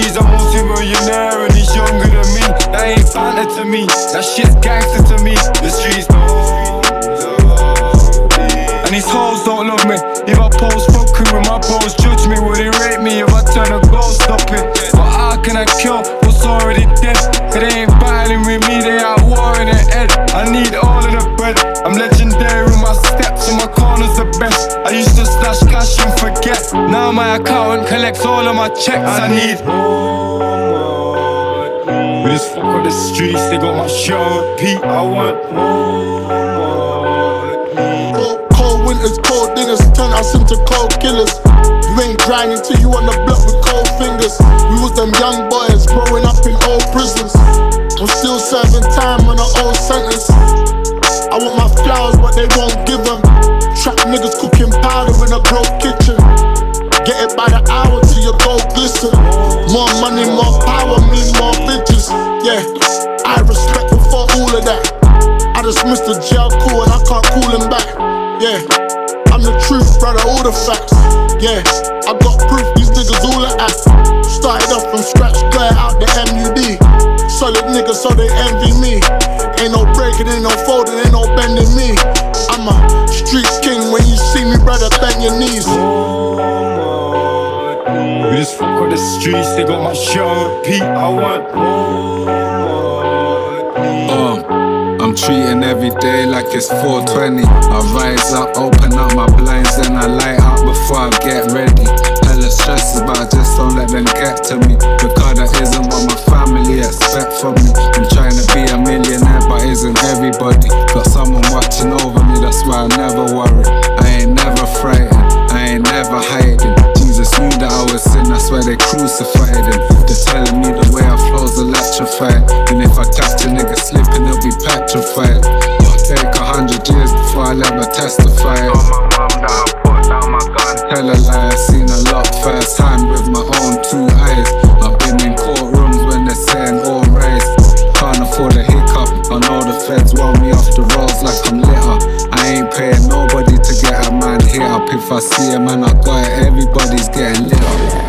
She's a multi-millionaire and he's younger than me. That ain't banter to me, that shit's gangster to me. The streets And these hoes don't love me. If I post fucking with my bros Judge me, Would they rate me if I turn a gold stop it But how can I kill what's already dead? It ain't battling with me, they at war in their head. I need all of the bread. I'm legendary with my steps and my corners the best. I used to stash cash and forget now my accountant collects all of my checks. I need more. We just fuck with the streets, they got my show Pete. I want more. money. Cold winters, cold dinners, turn us into cold killers. You ain't grinding till you on the block with cold fingers. We was them young boys growing up in old prisons. I'm still serving time on an old sentence. I want my flowers, but they won't give them. Trap niggas cooking powder in a broke of that. I just missed the jail cool and I can't call him back. Yeah, I'm the truth, brother, all the facts. Yeah, I got proof these niggas all are act. Started off from scratch, glare out the MUD. Solid niggas, so they envy me. Ain't no breaking, ain't no folding, ain't no bending me. I'm a street king when you see me, brother, bend your knees. We just fuck with the streets, they got my show Pete. I want more. Treating every day like it's 420. I rise up, open up my and that's why they crucified him. They're telling me the way I flow's electrified. And if I catch a nigga slipping, they'll be petrified. It'll take a hundred years before I'll ever testify. Tell my mom that I put down my gun. Tell a lie, I seen a lot firsthand with my own two eyes. I've been in courtrooms when they're saying all right. Can't afford a hiccup. I know the feds want me off the roads like I'm litter. I ain't paying nobody to get a man hit up. If I see a man, I got it. Everybody's getting lit up.